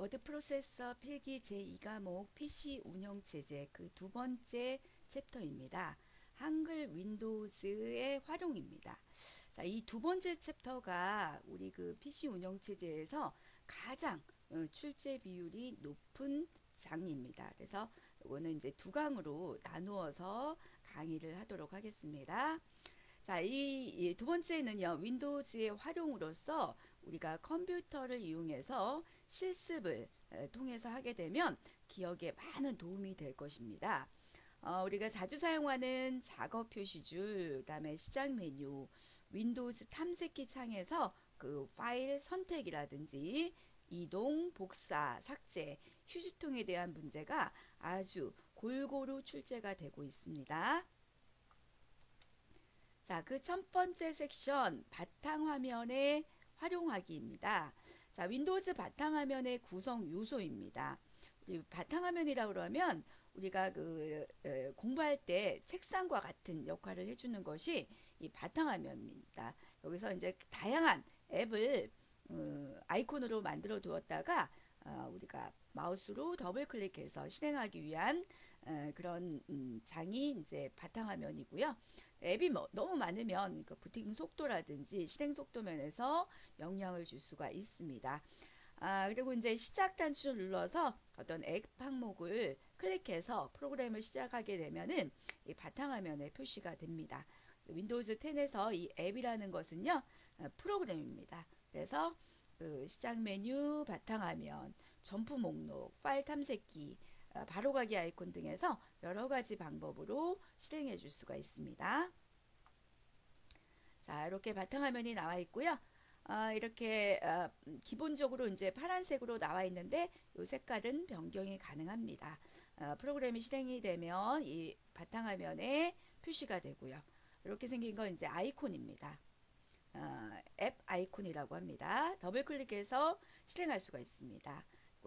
워드 프로세서 필기 제2과목 PC 운영 체제 그 두 번째 챕터입니다. 한글 Windows의 활용입니다. 자, 이 두 번째 챕터가 우리 그 PC 운영 체제에서 가장 어, 출제 비율이 높은 장입니다. 그래서 이거는 이제 두 강으로 나누어서 강의를 하도록 하겠습니다. 자, 이 두 번째는요, Windows의 활용으로서 우리가 컴퓨터를 이용해서 실습을 통해서 하게 되면 기억에 많은 도움이 될 것입니다. 어, 우리가 자주 사용하는 작업 표시줄, 그 다음에 시작 메뉴, Windows 탐색기 창에서 그 파일 선택이라든지 이동, 복사, 삭제, 휴지통에 대한 문제가 아주 골고루 출제가 되고 있습니다. 자, 그 첫 번째 섹션 바탕화면의 활용하기입니다. 자, Windows 바탕화면의 구성 요소입니다. 바탕화면이라 그러면 우리가 그 에, 공부할 때 책상과 같은 역할을 해주는 것이 이 바탕화면입니다. 여기서 이제 다양한 앱을 어, 아이콘으로 만들어 두었다가 어, 우리가 마우스로 더블 클릭해서 실행하기 위한 어, 그런 음, 장이 이제 바탕화면이고요. 앱이 뭐, 너무 많으면 그 부팅 속도라든지 실행 속도 면에서 영향을 줄 수가 있습니다. 아, 그리고 이제 시작 단추를 눌러서 어떤 앱 항목을 클릭해서 프로그램을 시작하게 되면은 이 바탕화면에 표시가 됩니다. Windows 10에서 이 앱이라는 것은요, 어, 프로그램입니다. 그래서 그 시작 메뉴, 바탕화면, 점프 목록, 파일 탐색기, 어, 바로가기 아이콘 등에서 여러 가지 방법으로 실행해 줄 수가 있습니다. 자, 이렇게 바탕화면이 나와 있고요. 아, 이렇게 아, 기본적으로 이제 파란색으로 나와 있는데 이 색깔은 변경이 가능합니다. 아, 프로그램이 실행이 되면 이 바탕화면에 표시가 되고요. 이렇게 생긴 건 이제 아이콘입니다. 어, 앱 아이콘이라고 합니다. 더블 클릭해서 실행할 수가 있습니다.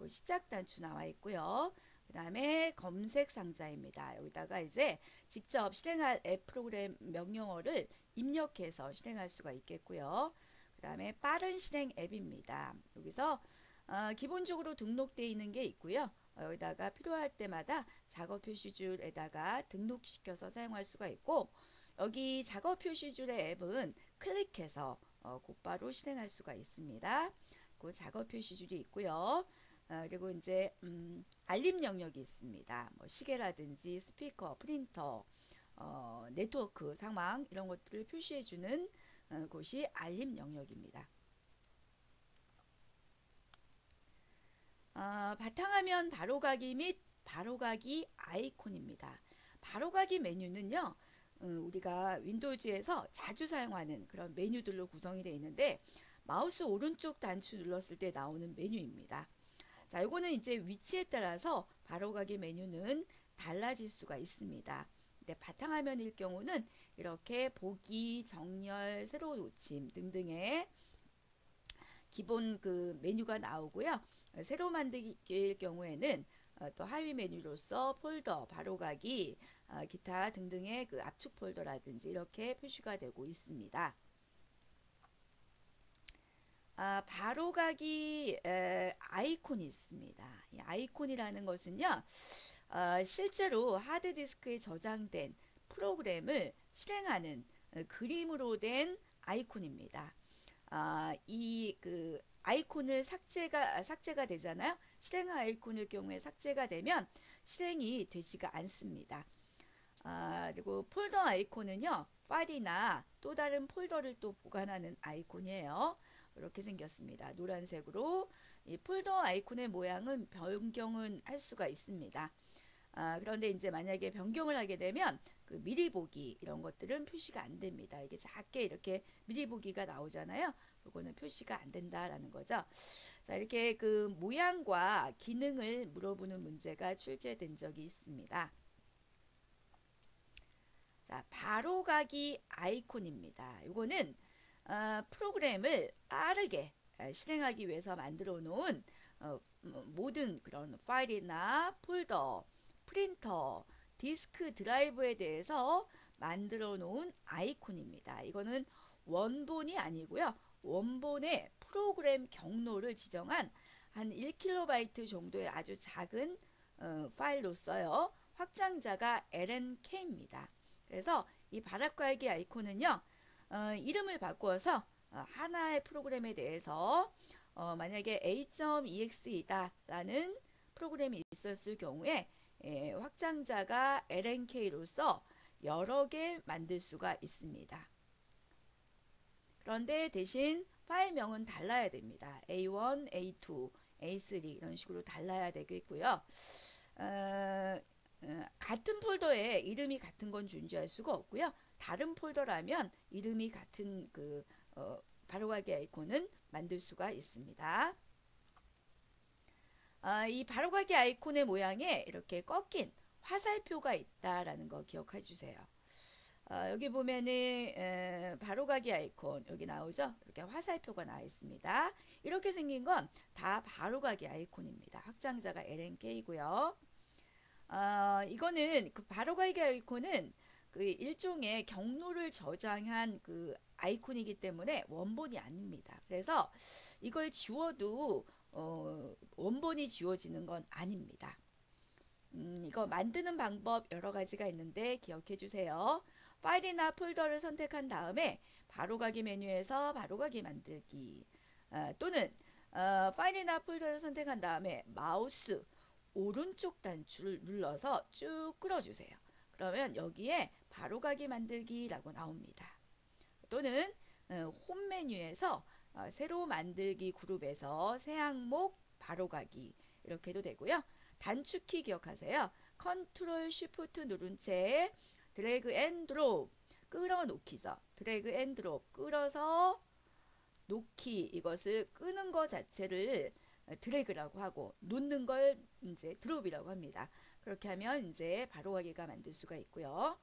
시작 단추 나와 있고요. 그 다음에 검색 상자입니다. 여기다가 이제 직접 실행할 앱 프로그램 명령어를 입력해서 실행할 수가 있겠고요. 그 다음에 빠른 실행 앱입니다. 여기서 어, 기본적으로 등록되어 있는 게 있고요. 어, 여기다가 필요할 때마다 작업 표시줄에다가 등록시켜서 사용할 수가 있고 여기 작업 표시줄의 앱은 클릭해서 어, 곧바로 실행할 수가 있습니다. 그 작업 표시줄이 있고요. 어, 그리고 이제 음, 알림 영역이 있습니다. 뭐 시계라든지 스피커, 프린터, 어, 네트워크 상황 이런 것들을 표시해주는 어, 곳이 알림 영역입니다. 어, 바탕화면 바로가기 및 바로가기 아이콘입니다. 바로가기 메뉴는요. 음, 우리가 윈도우즈에서 자주 사용하는 그런 메뉴들로 구성이 되어 있는데 마우스 오른쪽 단추 눌렀을 때 나오는 메뉴입니다. 자, 이거는 이제 위치에 따라서 바로가기 메뉴는 달라질 수가 있습니다. 근데 바탕화면일 경우는 이렇게 보기, 정렬, 새로 놓침 등등의 기본 그 메뉴가 나오고요. 새로 만들기일 경우에는 어, 또 하위 메뉴로서 폴더, 바로가기, 어, 기타 등등의 그 압축 폴더라든지 이렇게 표시가 되고 있습니다. 아, 바로가기 에, 아이콘이 있습니다. 이 아이콘이라는 것은요, 어, 실제로 하드디스크에 저장된 프로그램을 실행하는 어, 그림으로 된 아이콘입니다. 아, 이그 아이콘을 삭제가 삭제가 되잖아요. 실행 아이콘일 경우에 삭제가 되면 실행이 되지가 않습니다. 아, 그리고 폴더 아이콘은요. 파일이나 또 다른 폴더를 또 보관하는 아이콘이에요. 이렇게 생겼습니다. 노란색으로 이 폴더 아이콘의 모양은 변경은 할 수가 있습니다. 아, 그런데 이제 만약에 변경을 하게 되면 그 미리 보기 이런 것들은 표시가 안 됩니다. 이게 작게 이렇게 미리 보기가 나오잖아요. 이거는 표시가 안 된다라는 거죠. 자, 이렇게 그 모양과 기능을 물어보는 문제가 출제된 적이 있습니다. 자, 바로 가기 아이콘입니다. 이거는 어, 프로그램을 빠르게 실행하기 위해서 만들어 놓은 어, 뭐, 모든 그런 파일이나 폴더, 프린터, 디스크 드라이브에 대해서 만들어 놓은 아이콘입니다. 이거는 원본이 아니고요. 원본의 프로그램 경로를 지정한 한 1KB 정도의 아주 작은 어, 파일로써요. 확장자가 lnk입니다. 그래서 이 바락갈기 아이콘은요. 어, 이름을 바꾸어서 어, 하나의 프로그램에 대해서 어, 만약에 a.ex이다 라는 프로그램이 있었을 경우에 예, 확장자가 lnk로서 여러 개 만들 수가 있습니다. 그런데 대신 파일명은 달라야 됩니다. A1, A2, A3 이런 식으로 달라야 되겠고요. 어, 어, 같은 폴더에 이름이 같은 건 존재할 수가 없고요. 다른 폴더라면 이름이 같은 그 어, 바로가기 아이콘은 만들 수가 있습니다. 아, 이 바로가기 아이콘의 모양에 이렇게 꺾인 화살표가 있다라는 거 기억해 주세요. 어, 여기 보면은 에, 바로가기 아이콘 여기 나오죠? 이렇게 화살표가 나와 있습니다. 이렇게 생긴 건 다 바로가기 아이콘입니다. 확장자가 LNK이고요. 어, 이거는 그 바로가기 아이콘은 그 일종의 경로를 저장한 그 아이콘이기 때문에 원본이 아닙니다. 그래서 이걸 지워도 어, 원본이 지워지는 건 아닙니다. 음, 이거 만드는 방법 여러 가지가 있는데 기억해 주세요. 파일이나 폴더를 선택한 다음에 바로가기 메뉴에서 바로가기 만들기 어, 또는 어, 파일이나 폴더를 선택한 다음에 마우스 오른쪽 단추를 눌러서 쭉 끌어주세요. 그러면 여기에 바로가기 만들기라고 나옵니다. 또는 어, 홈 메뉴에서 어, 새로 만들기 그룹에서 새 항목 바로 가기 이렇게 도 되고요. 단축키 기억하세요. Control Shift 누른 채 drag and drop 끌어놓기죠. drag and drop 끌어서 놓기 이것을 끄는 것 자체를 드래그라고 하고 놓는 걸 이제 drop이라고 합니다. 그렇게 하면 이제 바로 가기가 만들 수가 있고요.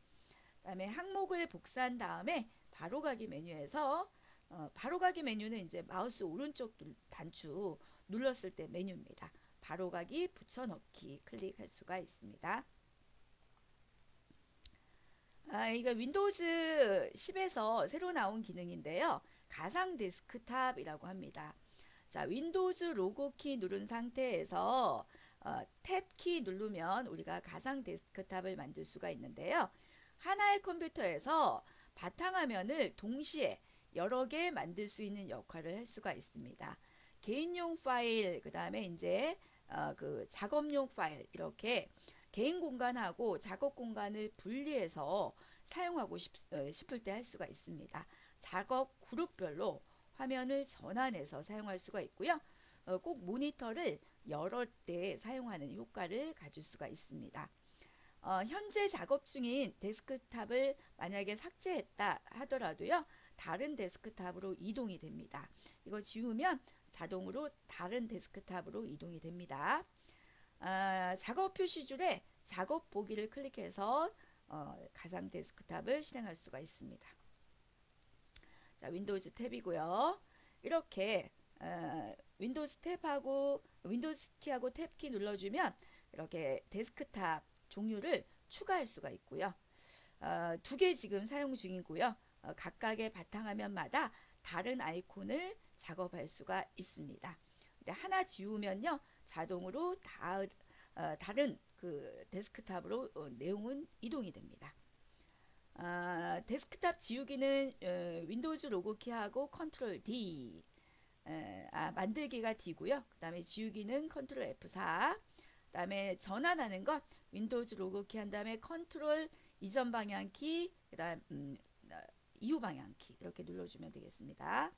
그다음에 항목을 복사한 다음에 바로가기 메뉴에서 어, 바로가기 메뉴는 이제 마우스 오른쪽 단추 눌렀을 때 메뉴입니다. 바로가기 붙여넣기 클릭할 수가 있습니다. 아, 이거 Windows 10에서 새로 나온 기능인데요. 가상 데스크탑이라고 합니다. 자, Windows 로고 키 누른 상태에서 어, 탭키 누르면 우리가 가상 데스크탑을 만들 수가 있는데요. 하나의 컴퓨터에서 바탕화면을 동시에 여러 개 만들 수 있는 역할을 할 수가 있습니다. 개인용 파일, 그 다음에 이제 어, 그 작업용 파일 이렇게 개인 공간하고 작업 공간을 분리해서 사용하고 싶, 어, 을때 할 수가 있습니다. 작업 그룹별로 화면을 전환해서 사용할 수가 있고요. 어, 꼭 모니터를 여러 대 사용하는 효과를 가질 수가 있습니다. 어, 현재 작업 중인 데스크탑을 만약에 삭제했다 하더라도요. 다른 데스크탑으로 이동이 됩니다. 이거 지우면 자동으로 다른 데스크탑으로 이동이 됩니다. 아, 작업 표시줄에 작업 보기를 클릭해서 어, 가상 데스크탑을 실행할 수가 있습니다. 자, Windows 탭이고요. 이렇게 어, Windows 탭하고 Windows 키하고 탭 키 눌러주면 이렇게 데스크탑 종류를 추가할 수가 있고요. 어, 두개 지금 사용 중이고요. 어, 각각의 바탕화면마다 다른 아이콘을 작업할 수가 있습니다. 근데 하나 지우면요 자동으로 다, 어, 다른 그 데스크탑으로 어, 내용은 이동이 됩니다. 아, 데스크탑 지우기는 어, Windows 로고 키하고 Control D 에, 아, 만들기가 D고요. 그 다음에 지우기는 Control F4 그 다음에 전환하는 것 Windows 로고 키한 다음에 컨트롤 이전 방향키 그 다음 음, 어, 이후 방향키 이렇게 눌러주면 되겠습니다.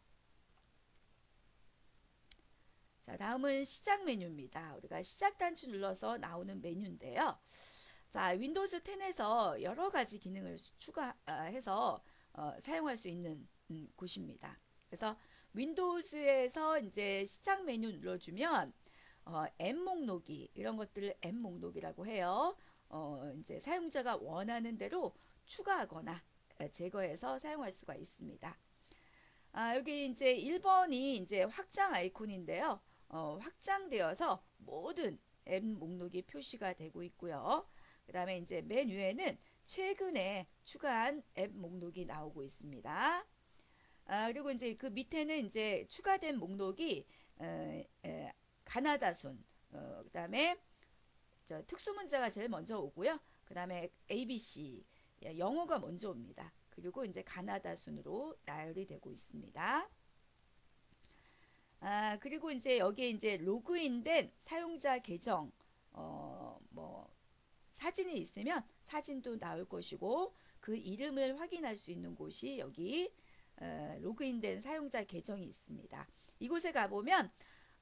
자 다음은 시작 메뉴입니다. 우리가 시작 단추 눌러서 나오는 메뉴인데요. 자 Windows 10에서 여러 가지 기능을 추가해서 어, 사용할 수 있는 음, 곳입니다. 그래서 윈도우즈에서 이제 시작 메뉴 눌러주면 어, M 목록이 이런 것들을 M 목록이라고 해요. 어, 이제 사용자가 원하는 대로 추가하거나 제거해서 사용할 수가 있습니다. 아, 여기 이제 1번이 이제 확장 아이콘인데요. 어, 확장되어서 모든 앱 목록이 표시가 되고 있고요. 그 다음에 이제 맨 위에는 최근에 추가한 앱 목록이 나오고 있습니다. 아, 그리고 이제 그 밑에는 이제 추가된 목록이 에, 에, 가나다순, 어, 그 다음에 특수 문자가 제일 먼저 오고요. 그 다음에 ABC, 예, 영어가 먼저 옵니다. 그리고 이제 가나다 순으로 나열이 되고 있습니다. 아, 그리고 이제 여기에 이제 로그인된 사용자 계정, 어, 뭐, 사진이 있으면 사진도 나올 것이고, 그 이름을 확인할 수 있는 곳이 여기 어, 로그인된 사용자 계정이 있습니다. 이곳에 가보면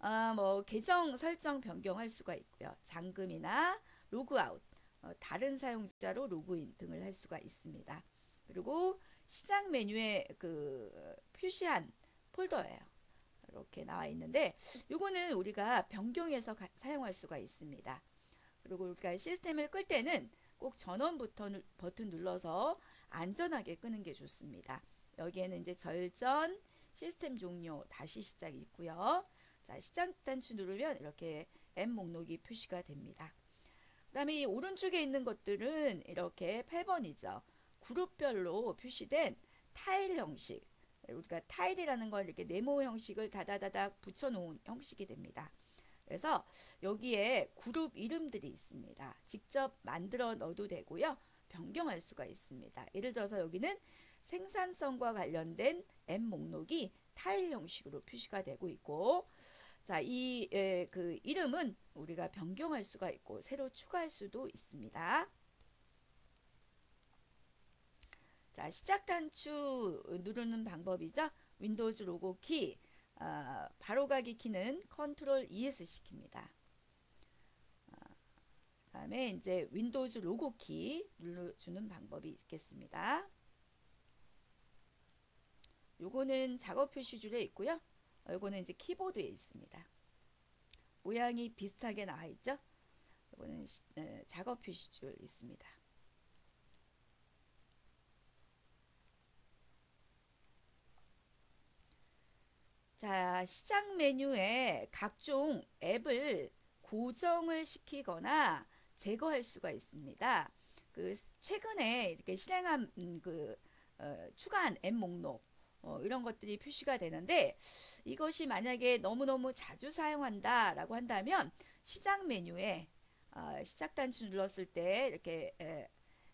어, 뭐 계정 설정 변경할 수가 있고요. 잠금이나 로그아웃, 어, 다른 사용자로 로그인 등을 할 수가 있습니다. 그리고 시작 메뉴에 그 표시한 폴더예요. 이렇게 나와 있는데 이거는 우리가 변경해서 가, 사용할 수가 있습니다. 그리고 우리가 시스템을 끌 때는 꼭 전원 버튼, 버튼 눌러서 안전하게 끄는 게 좋습니다. 여기에는 이제 절전, 시스템 종료, 다시 시작 있고요. 자, 시작 단추 누르면 이렇게 M 목록이 표시가 됩니다. 그 다음에 이 오른쪽에 있는 것들은 이렇게 8번이죠. 그룹별로 표시된 타일 형식. 우리가 타일이라는 걸 이렇게 네모 형식을 다다다닥 붙여놓은 형식이 됩니다. 그래서 여기에 그룹 이름들이 있습니다. 직접 만들어 넣어도 되고요. 변경할 수가 있습니다. 예를 들어서 여기는 생산성과 관련된 M 목록이 타일 형식으로 표시가 되고 있고 자, 이그 이름은 우리가 변경할 수가 있고 새로 추가할 수도 있습니다. 자, 시작 단추 누르는 방법이죠. Windows 로고 키, 어, 바로가기 키는 컨트롤 ESC 키입니다. 어, 다음에 이제 Windows 로고 키 눌러주는 방법이 있겠습니다. 요거는 작업 표시줄에 있고요. 요거는 이제 키보드에 있습니다. 모양이 비슷하게 나와 있죠. 시, 에, 작업 표시줄 있습니다. 자, 시작 메뉴에 각종 앱을 고정을 시키거나 제거할 수가 있습니다. 그 최근에 이렇게 실행한 음, 그 어, 추가한 앱 목록 어, 이런 것들이 표시가 되는데 이것이 만약에 너무너무 자주 사용한다 라고 한다면 시작 메뉴에 어, 시작 단추 눌렀을 때 이렇게 에,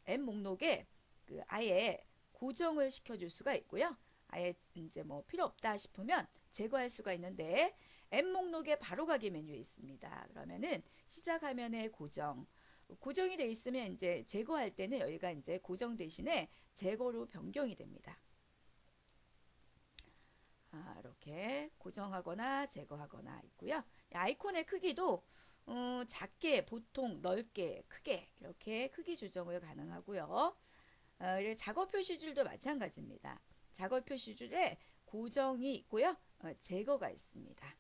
앱 목록에 그 아예 고정을 시켜줄 수가 있고요. 아예 이제 뭐 필요 없다 싶으면 제거할 수가 있는데 앱 목록에 바로 가기 메뉴에 있습니다. 그러면은 시작 화면에 고정 고정이 되어 있으면 이제 제거할 때는 여기가 이제 고정 대신에 제거로 변경이 됩니다. 아, 이렇게 고정하거나 제거하거나 있고요. 아이콘의 크기도 어, 작게, 보통, 넓게, 크게 이렇게 크기 조정을 가능하고요. 어, 작업 표시줄도 마찬가지입니다. 작업 표시줄에 고정이 있고요. 어, 제거가 있습니다.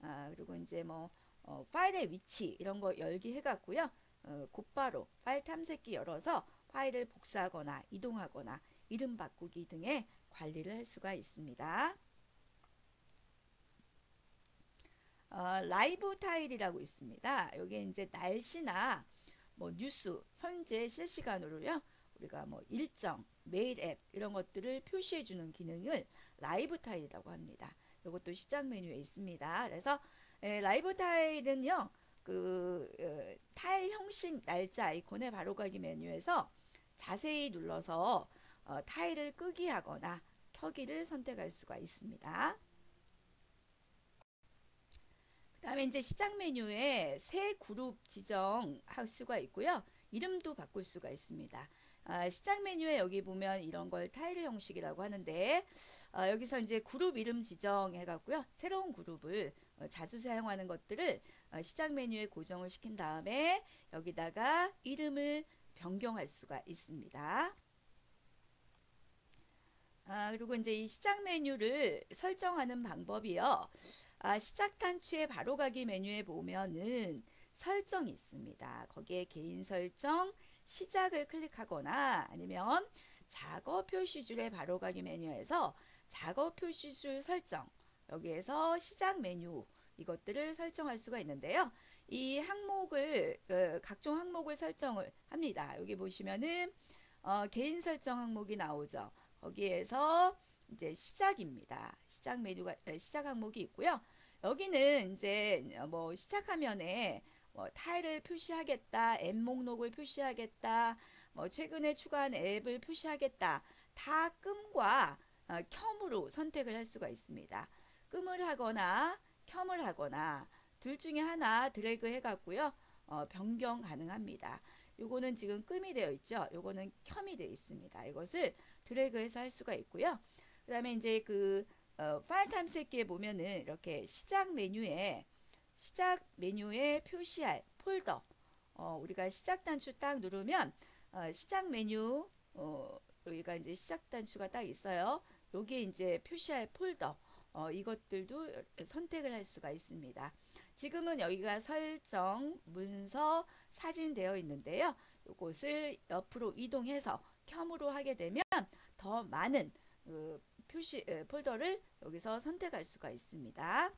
아, 그리고 이제 뭐 어, 파일의 위치 이런 거 열기 해갖고요. 어, 곧바로 파일 탐색기 열어서 파일을 복사하거나 이동하거나 이름 바꾸기 등의 관리를 할 수가 있습니다. 어, 라이브 타일이라고 있습니다. 여기 이제 날씨나 뭐 뉴스, 현재 실시간으로요. 우리가 뭐 일정, 메일 앱 이런 것들을 표시해 주는 기능을 라이브 타일이라고 합니다. 이것도 시작 메뉴에 있습니다. 그래서 에, 라이브 타일은요. 그 어, 타일 형식 날짜 아이콘의 바로가기 메뉴에서 자세히 눌러서 어, 타일을 끄기 하거나 켜기를 선택할 수가 있습니다. 그 다음에 이제 시작 메뉴에 새 그룹 지정할 수가 있고요. 이름도 바꿀 수가 있습니다. 아, 시작 메뉴에 여기 보면 이런 걸 타일 형식이라고 하는데 아, 여기서 이제 그룹 이름 지정해 갖고요. 새로운 그룹을 어, 자주 사용하는 것들을 어, 시작 메뉴에 고정을 시킨 다음에 여기다가 이름을 변경할 수가 있습니다. 아, 그리고 이제 이 시작 메뉴를 설정하는 방법이요. 아, 시작 단추에 바로가기 메뉴에 보면은 설정이 있습니다. 거기에 개인 설정, 시작을 클릭하거나 아니면 작업 표시줄의 바로가기 메뉴에서 작업 표시줄 설정 여기에서 시작 메뉴 이것들을 설정할 수가 있는데요. 이 항목을 그 각종 항목을 설정을 합니다. 여기 보시면은 어, 개인 설정 항목이 나오죠. 거기에서 이제 시작입니다. 시작 메뉴가 시작 항목이 있고요. 여기는 이제 뭐 시작 화면에 뭐 타일을 표시하겠다, 앱 목록을 표시하겠다, 뭐 최근에 추가한 앱을 표시하겠다. 다 끔과 어, 켬으로 선택을 할 수가 있습니다. 끔을 하거나 켬을 하거나 둘 중에 하나 드래그 해갖고요. 어, 변경 가능합니다. 요거는 지금 끔이 되어 있죠. 요거는 켬이 되어 있습니다. 이것을 드래그해서 할 수가 있고요. 그 다음에 이제 그 어, 파일 탐색기에 보면은 이렇게 시작 메뉴에 시작 메뉴에 표시할 폴더 어, 우리가 시작 단추 딱 누르면 어, 시작 메뉴 어, 여기가 이제 시작 단추가 딱 있어요. 여기에 이제 표시할 폴더 어, 이것들도 선택을 할 수가 있습니다. 지금은 여기가 설정, 문서, 사진 되어 있는데요. 이것을 옆으로 이동해서 켬으로 하게 되면 더 많은 그 표시 폴더를 여기서 선택할 수가 있습니다.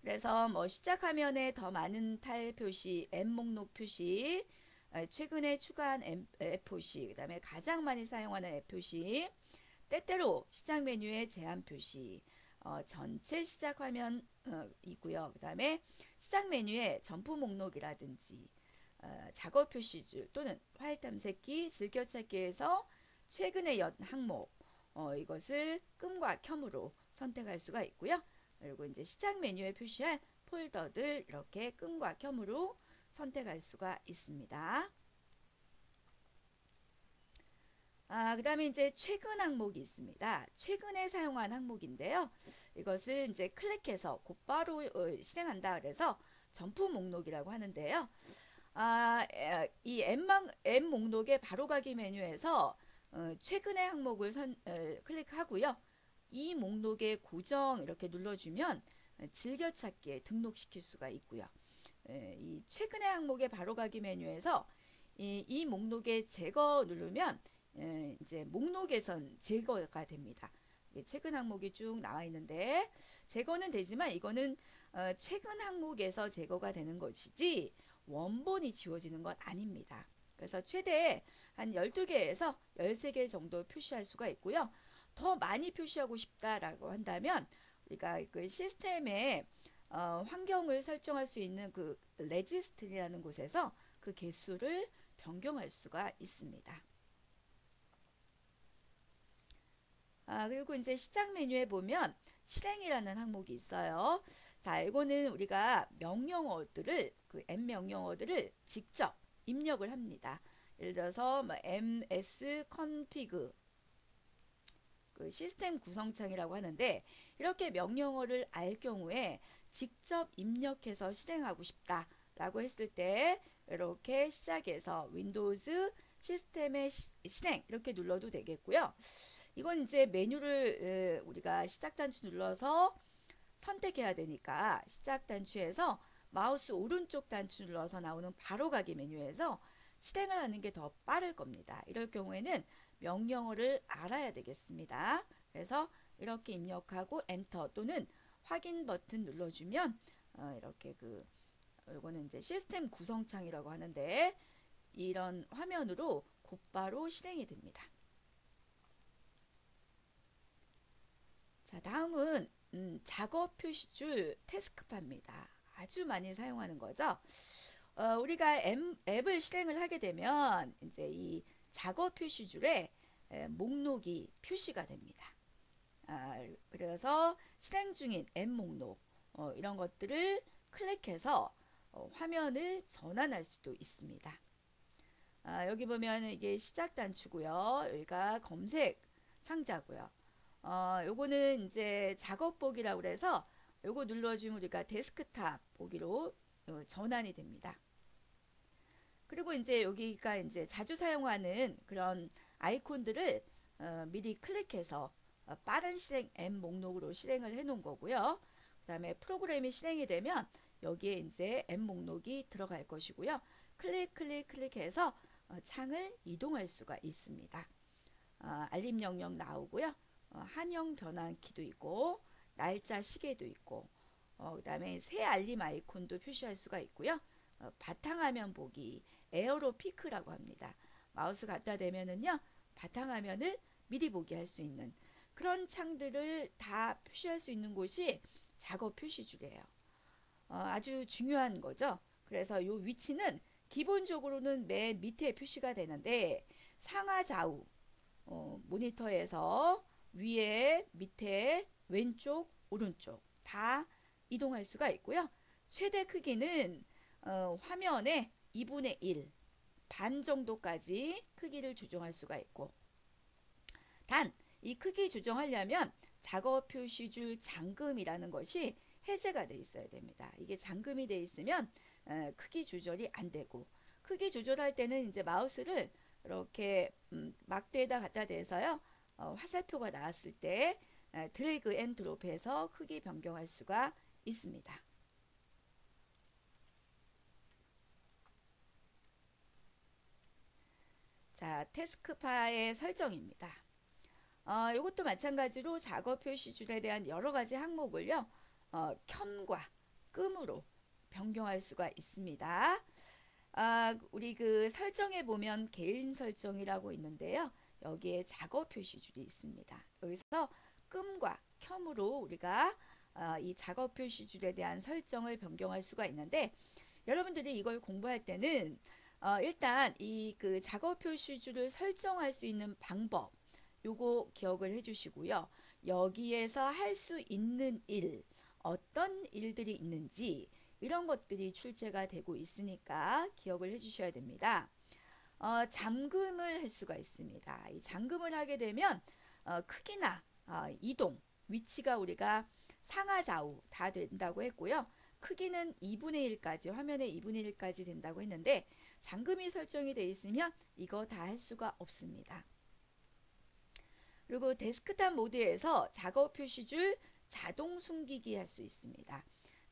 그래서 뭐 시작 화면에 더 많은 타일 표시, 앱 목록 표시, 최근에 추가한 앱 표시, 그 다음에 가장 많이 사용하는 앱 표시, 때때로 시작 메뉴에 제한 표시, 어, 전체 시작 화면이고요. 어, 그 다음에 시작 메뉴에 점프 목록이라든지 어, 작업 표시줄 또는 파일 탐색기, 즐겨찾기에서 최근에 연 항목 어, 이것을 끔과 켬으로 선택할 수가 있고요. 그리고 이제 시작 메뉴에 표시할 폴더들 이렇게 끔과 켬으로 선택할 수가 있습니다. 아, 그 다음에 이제 최근 항목이 있습니다. 최근에 사용한 항목인데요. 이것을 이제 클릭해서 곧바로 어, 실행한다 그래서 점프 목록이라고 하는데요. 아, 이 앱망, 앱 목록의 바로가기 메뉴에서 어, 최근의 항목을 선, 어, 클릭하고요. 이 목록에 고정 이렇게 눌러주면 즐겨찾기에 등록시킬 수가 있고요. 에, 이 최근의 항목의 바로가기 메뉴에서 이, 이 목록에 제거 누르면 에, 이제 목록에선 제거가 됩니다. 최근 항목이 쭉 나와 있는데 제거는 되지만 이거는 어, 최근 항목에서 제거가 되는 것이지 원본이 지워지는 건 아닙니다. 그래서 최대 한 12개에서 13개 정도 표시할 수가 있고요. 더 많이 표시하고 싶다라고 한다면 우리가 그 시스템에 어, 환경을 설정할 수 있는 그 레지스트리라는 곳에서 그 개수를 변경할 수가 있습니다. 아, 그리고 이제 시작 메뉴에 보면 실행이라는 항목이 있어요. 자, 이거는 우리가 명령어들을 그 M 명령어들을 직접 입력을 합니다. 예를 들어서 뭐 msconfig 그 시스템 구성창이라고 하는데 이렇게 명령어를 알 경우에 직접 입력해서 실행하고 싶다 라고 했을 때 이렇게 시작에서 Windows 시스템의 시, 실행 이렇게 눌러도 되겠고요. 이건 이제 메뉴를 우리가 시작 단추 눌러서 선택해야 되니까 시작 단추에서 마우스 오른쪽 단추 눌러서 나오는 바로가기 메뉴에서 실행을 하는 게 더 빠를 겁니다. 이럴 경우에는 명령어를 알아야 되겠습니다. 그래서 이렇게 입력하고 엔터 또는 확인 버튼 눌러주면 어, 이렇게 그 이거는 이제 시스템 구성창이라고 하는데 이런 화면으로 곧바로 실행이 됩니다. 자 다음은 음, 작업 표시줄 태스크파입니다. 아주 많이 사용하는 거죠. 어, 우리가 앱, 앱을 실행을 하게 되면 이제 이 작업 표시줄에 에, 목록이 표시가 됩니다. 아, 그래서 실행 중인 앱 목록 어, 이런 것들을 클릭해서 어, 화면을 전환할 수도 있습니다. 아, 여기 보면 이게 시작 단추고요. 여기가 검색 상자고요. 어, 요거는 이제 작업 보기라고 그래서 요거 눌러주면 우리가 데스크탑 보기로 어, 전환이 됩니다. 그리고 이제 여기가 이제 자주 사용하는 그런 아이콘들을 어, 미리 클릭해서 어, 빠른 실행 앱 목록으로 실행을 해 놓은 거고요. 그 다음에 프로그램이 실행이 되면 여기에 이제 앱 목록이 들어갈 것이고요. 클릭 클릭 클릭해서 어, 창을 이동할 수가 있습니다. 어, 알림 영역 나오고요. 어, 한영 변환키도 있고 날짜 시계도 있고 어, 그 다음에 새 알림 아이콘도 표시할 수가 있고요. 어, 바탕화면 보기 에어로 피크라고 합니다. 마우스 갖다 대면은요 바탕화면을 미리 보기 할 수 있는 그런 창들을 다 표시할 수 있는 곳이 작업 표시줄이에요. 어, 아주 중요한 거죠. 그래서 이 위치는 기본적으로는 맨 밑에 표시가 되는데 상하 좌우 어, 모니터에서 위에 밑에 왼쪽 오른쪽 다 이동할 수가 있고요. 최대 크기는 어, 화면의 2분의 1, 반 정도까지 크기를 조정할 수가 있고 단 이 크기 조정하려면 작업 표시줄 잠금이라는 것이 해제가 돼 있어야 됩니다. 이게 잠금이 돼 있으면 에, 크기 조절이 안 되고 크기 조절할 때는 이제 마우스를 이렇게 음, 막대에다 갖다 대서요 어, 화살표가 나왔을 때 에, drag and drop해서 크기 변경할 수가 있습니다. 자, taskbar의 설정입니다. 어, 이것도 마찬가지로 작업 표시 줄에 대한 여러 가지 항목을요, 어, 켬과 끔으로 변경할 수가 있습니다. 아, 우리 그 설정에 보면 개인 설정이라고 있는데요. 여기에 작업 표시줄이 있습니다. 여기서 끔과 켬으로 우리가 어, 이 작업 표시줄에 대한 설정을 변경할 수가 있는데 여러분들이 이걸 공부할 때는 어, 일단 이 그 작업 표시줄을 설정할 수 있는 방법 요거 기억을 해주시고요. 여기에서 할 수 있는 일 어떤 일들이 있는지 이런 것들이 출제가 되고 있으니까 기억을 해주셔야 됩니다. 어, 잠금을 할 수가 있습니다. 이 잠금을 하게 되면 어, 크기나 어, 이동, 위치가 우리가 상하 좌우 다 된다고 했고요. 크기는 2분의 1까지 화면의 2분의 1까지 된다고 했는데 잠금이 설정이 되어 있으면 이거 다 할 수가 없습니다. 그리고 데스크탑 모드에서 작업 표시줄 자동 숨기기 할 수 있습니다.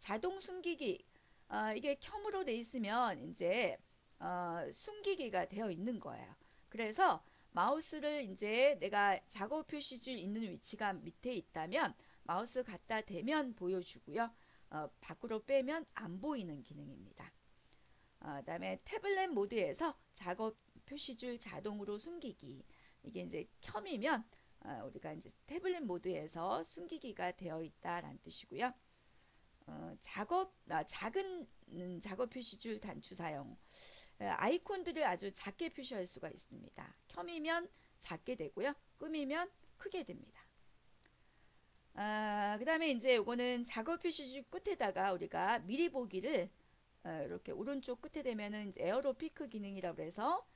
자동 숨기기 어, 이게 켬으로 돼 있으면 이제 어, 숨기기가 되어 있는 거예요. 그래서 마우스를 이제 내가 작업 표시줄 있는 위치가 밑에 있다면 마우스 갖다 대면 보여주고요. 어, 밖으로 빼면 안 보이는 기능입니다. 어, 그 다음에 태블릿 모드에서 작업 표시줄 자동으로 숨기기 이게 이제 켬이면 어, 우리가 이제 태블릿 모드에서 숨기기가 되어 있다라는 뜻이고요. 어, 작업 아, 작은 음, 작업 표시줄 단추 사용 에, 아이콘들을 아주 작게 표시할 수가 있습니다. 켬이면 작게 되고요. 끔이면 크게 됩니다. 아, 그 다음에 이제 요거는 작업 표시줄 끝에다가 우리가 미리 보기를 어, 이렇게 오른쪽 끝에 되면은 에어로 피크 기능이라고 해서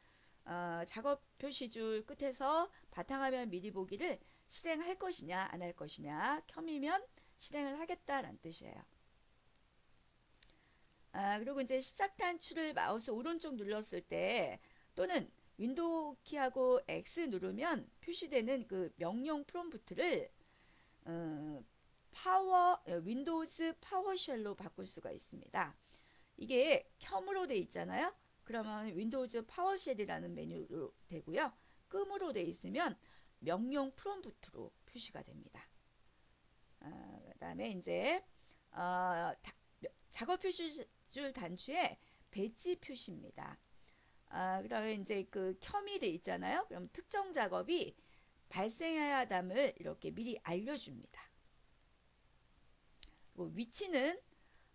어, 작업 표시줄 끝에서 바탕화면 미리 보기를 실행할 것이냐 안 할 것이냐 켬이면 실행을 하겠다라는 뜻이에요. 아, 그리고 이제 시작 단추를 마우스 오른쪽 눌렀을 때 또는 윈도우 키하고 X 누르면 표시되는 그 명령 프롬프트를 어, 파워 어, Windows PowerShell로 바꿀 수가 있습니다. 이게 켬으로 돼 있잖아요. 그러면 Windows PowerShell이라는 메뉴로 되고요. 끔으로 돼 있으면 명령 프롬프트로 표시가 됩니다. 어, 그 다음에 이제 어, 다, 작업 표시 줄 단추에 배지 표시입니다. 아, 그 다음에 이제 그 켬이 돼 있잖아요. 그럼 특정 작업이 발생해야 함을 이렇게 미리 알려줍니다. 뭐 위치는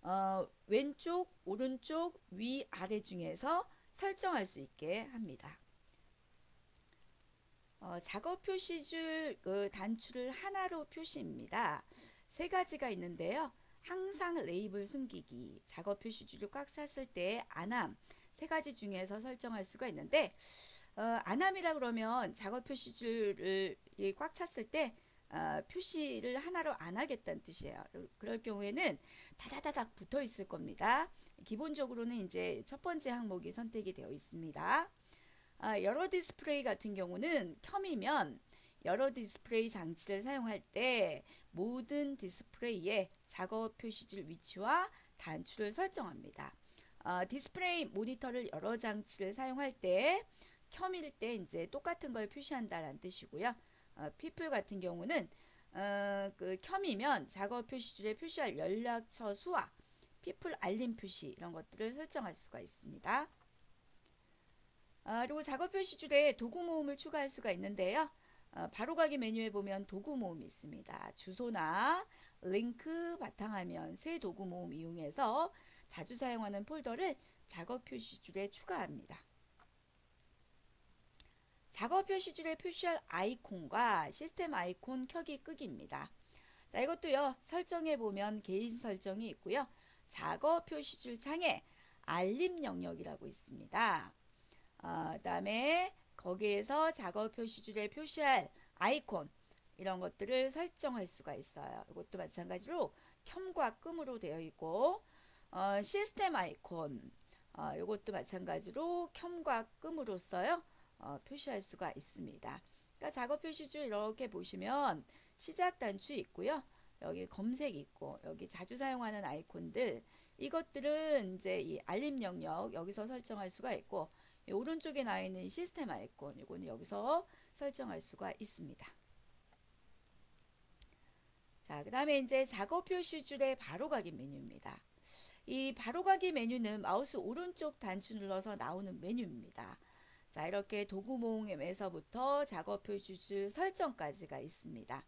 어, 왼쪽, 오른쪽, 위, 아래 중에서 설정할 수 있게 합니다. 어, 작업 표시줄 그 단추를 하나로 표시입니다. 세 가지가 있는데요. 항상 레이블 숨기기, 작업 표시줄이 꽉 찼을 때 안함 세 가지 중에서 설정할 수가 있는데 어, 안함이라 그러면 작업 표시줄이 꽉 찼을 때 어, 표시를 하나로 안 하겠다는 뜻이에요. 그럴 경우에는 다다다닥 붙어 있을 겁니다. 기본적으로는 이제 첫 번째 항목이 선택이 되어 있습니다. 아, 여러 디스플레이 같은 경우는 켬이면 여러 디스플레이 장치를 사용할 때 모든 디스플레이에 작업 표시줄 위치와 단추를 설정합니다. 어, 디스플레이 모니터를 여러 장치를 사용할 때 켬일 때 이제 똑같은 걸 표시한다라는 뜻이고요. 어, People 같은 경우는 어, 그 켬이면 작업 표시줄에 표시할 연락처 수와 People 알림 표시 이런 것들을 설정할 수가 있습니다. 아, 그리고 작업 표시줄에 도구 모음을 추가할 수가 있는데요. 어, 바로가기 메뉴에 보면 도구 모음이 있습니다. 주소나 링크 바탕화면 새 도구 모음 이용해서 자주 사용하는 폴더를 작업 표시줄에 추가합니다. 작업 표시줄에 표시할 아이콘과 시스템 아이콘 켜기 끄기입니다. 자, 이것도요, 설정해 보면 개인 설정이 있고요. 작업 표시줄 창에 알림 영역이라고 있습니다. 어, 그 다음에 거기에서 작업 표시줄에 표시할 아이콘 이런 것들을 설정할 수가 있어요. 이것도 마찬가지로 켬과 끔으로 되어 있고 어, 시스템 아이콘 어, 이것도 마찬가지로 켬과 끔으로써요. 어, 표시할 수가 있습니다. 그러니까 작업 표시줄 이렇게 보시면 시작 단추 있고요. 여기 검색 있고 여기 자주 사용하는 아이콘들 이것들은 이제 이 알림 영역 여기서 설정할 수가 있고 오른쪽에 나 있는 시스템 아이콘 이거는 여기서 설정할 수가 있습니다. 자, 그 다음에 이제 작업 표시줄의 바로가기 메뉴입니다. 이 바로가기 메뉴는 마우스 오른쪽 단추 눌러서 나오는 메뉴입니다. 자, 이렇게 도구 모음에서부터 작업 표시줄 설정까지가 있습니다.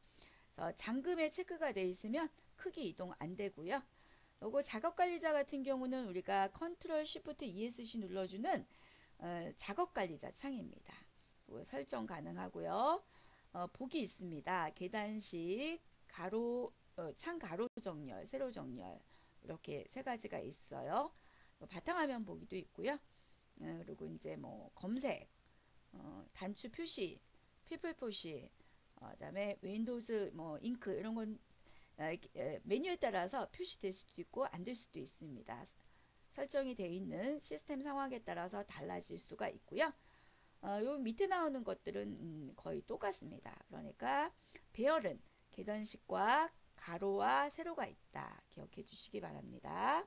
그래서 잠금에 체크가 되어 있으면 크기 이동 안 되고요. 요거 작업 관리자 같은 경우는 우리가 컨트롤 쉬프트 ESC 눌러주는 어, 작업 관리자 창입니다. 설정 가능하고요. 어, 복이 있습니다. 계단식 가로 어, 창 가로 정렬, 세로 정렬 이렇게 세 가지가 있어요. 바탕화면 보기도 있고요. 어, 그리고 이제 뭐 검색, 어, 단추 표시, People 표시, 어, 그다음에 Windows 뭐 잉크 이런 건 어, 메뉴에 따라서 표시될 수도 있고 안 될 수도 있습니다. 설정이 되어 있는 시스템 상황에 따라서 달라질 수가 있고요. 어, 요 밑에 나오는 것들은 음, 거의 똑같습니다. 그러니까 배열은 계단식과 가로와 세로가 있다. 기억해 주시기 바랍니다.